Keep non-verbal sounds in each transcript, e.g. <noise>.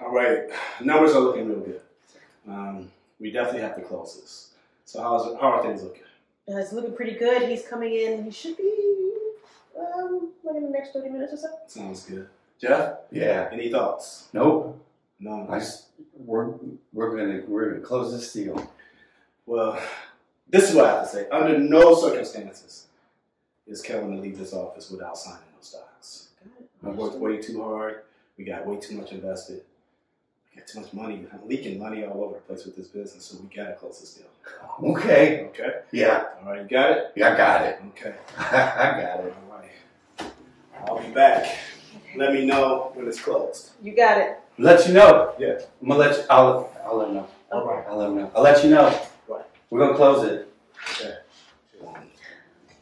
All right, numbers are looking real good. Um, we definitely have to close this. So how's how are things looking? Uh, it's looking pretty good. He's coming in. He should be um, like in the next 30 minutes or so. Sounds good. Jeff, Yeah. any thoughts? Nope. No. I s- we're we're gonna we're gonna close this deal. Well, this is what I have to say. Under no circumstances is Kelvin to leave this office without signing those docs. I worked way too hard. We got way too much invested. We got too much money. I'm leaking money all over the place with this business, so we gotta close this deal. Okay. Okay? Yeah. All right, you got it? Yeah, I got it. Okay. <laughs> I got it. All right. I'll be back. Let me know when it's closed. You got it. Let you know. Yeah. I'm gonna let you. I'll I'll let him know. All right. I'll let him know. I'll let you know. Right. We're gonna close it. Okay.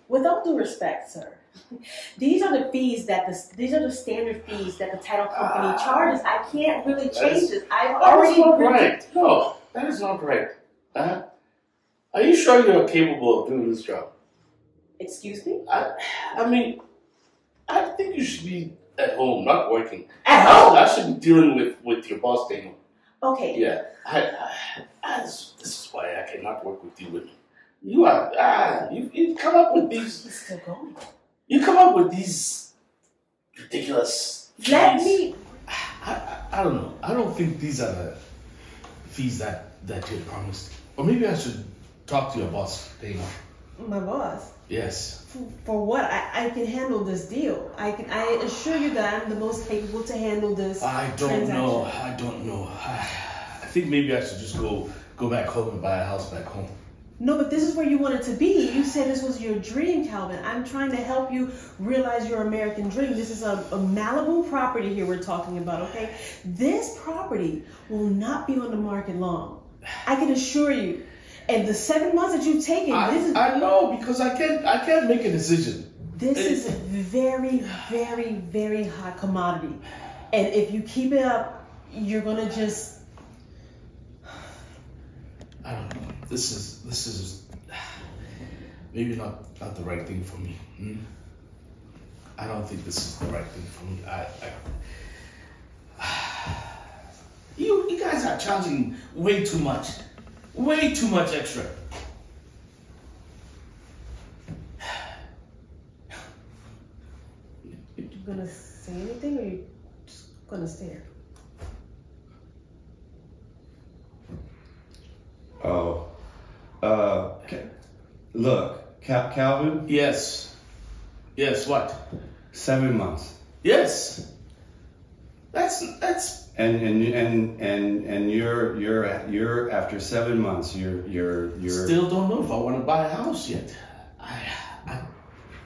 With all due respect, sir, these are the fees that the these are the standard fees that the title company Ah. charges. I can't really change is- this. I've That already is not right. No, that is not right. Uh, are you sure you're capable of doing this job? Excuse me. I, I mean, I think you should be at home, not working. At I, home. I should be dealing with, with your boss, Daniel. Okay. Yeah, I, I, I, this is why I cannot work with you women. You are, ah, you, you come up with these, He's still going. You come up with these ridiculous. Let fees. me. I, I, I don't know. I don't think these are the fees that that you promised. Or maybe I should talk to your boss, Dana. My boss. Yes. For, for what? I, I can handle this deal. I can. I assure you that I'm the most capable to handle this. I don't know. I don't know. I, <sighs> I think maybe I should just go go back home and buy a house back home. No, but this is where you wanted to be. You said this was your dream, Kelvin. I'm trying to help you realize your American dream. This is a, a Malibu property here we're talking about, okay? This property will not be on the market long. I can assure you. And the seven months that you've taken, this is I, I know because I can't I can't make a decision. this is a very, very, very hot commodity. And if you keep it up, you're gonna just I don't know. This is this is maybe not not the right thing for me. hmm? I don't think this is the right thing for me. I, I <sighs> you you guys are charging way too much, way too much extra. you gonna say anything or you just gonna stare? Oh. Uh. Look, Cal- Kelvin. Yes, yes. What? Seven months. Yes. That's that's And and and and and you're you're you're after seven months. You're you're you're. still don't know if I want to buy a house yet. I, I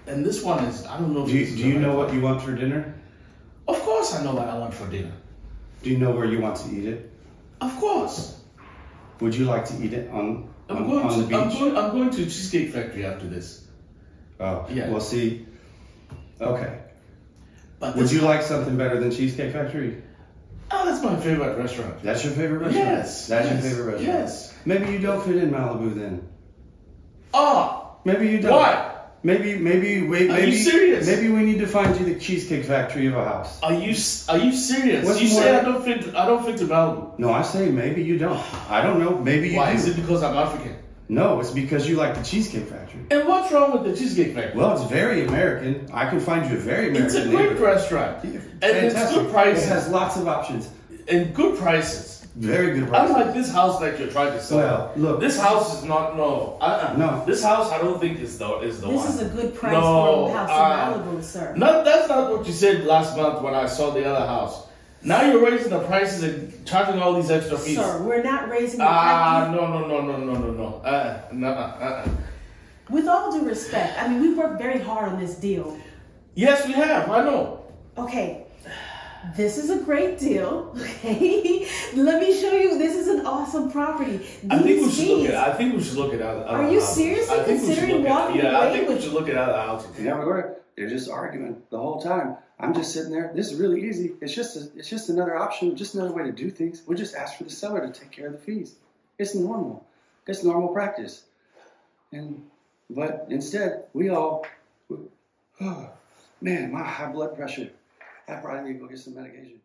and this one is I don't know. If do you, do you know what you want for dinner? Of course, I know what I want for dinner. Do you know where you want to eat it? Of course, Would you like to eat it on I'm on, going on to. I'm going. I'm going to Cheesecake Factory after this. Oh, Yeah. Well, see. Okay. But Would you like something better than Cheesecake Factory? Oh, that's my favorite restaurant. That's your favorite restaurant. Yes. That's yes, your favorite restaurant. Yes. Maybe you don't fit in Malibu then. Oh, Maybe you don't. why? Maybe maybe wait Are maybe you serious? maybe we need to find you the Cheesecake Factory of a house. Are you Are you serious? What's you more- say I don't fit. I don't fit to Malibu. No, I say maybe you don't. I don't know. Maybe you Why? do. Is it because I'm African? No, it's because you like the Cheesecake Factory. And what's wrong with the Cheesecake Factory? Well, it's very American. I can find you a very American. it's a great restaurant. And it's Fantastic. good prices. It has lots of options. and good prices. Very good prices. like this house that you're trying to sell. Well, look. This house is not no. Uh-uh. No. This house I don't think is the is the This one. is a good price No, for a house uh, in Malibu, sir. No, that's not what you said last month when I saw the other house. Now you're raising the prices and charging all these extra fees. Sir, we're not raising the Ah, price. no, no, no, no, no, no, no. Uh, no, uh, uh. With all due respect, I mean, we worked very hard on this deal. Yes, we have. I know. Okay, this is a great deal. <laughs> Okay, let me show you. This is an awesome property. I think we These should look at. I think we should look at other. other Are you houses. seriously I think we should considering look at- walking Yeah, I think we should look at other houses. Yeah, we were. They're just arguing the whole time. I'm just sitting there. This is really easy. It's just a, it's just another option, just another way to do things. We just ask for the seller to take care of the fees. It's normal. It's normal practice. And but instead, we all, oh, <sighs> man, my high blood pressure. I probably need to go get some medication.